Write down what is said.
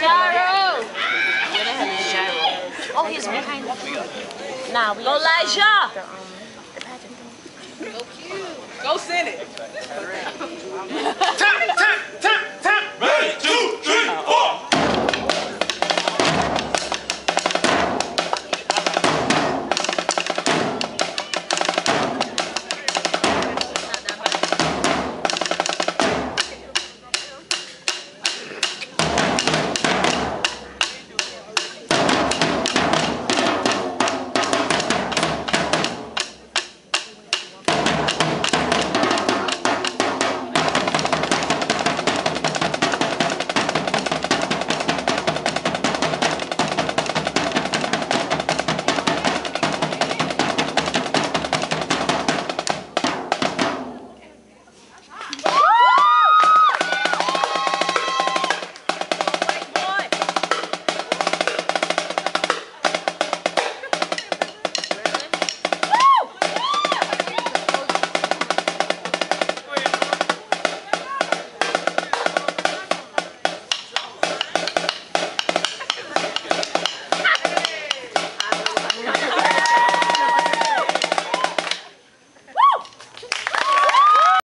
Gyro! Ah, oh, he's behind the Nah, we um, um, Go Elijah! Go send it. Tap, tap, tap, tap. Ready, two,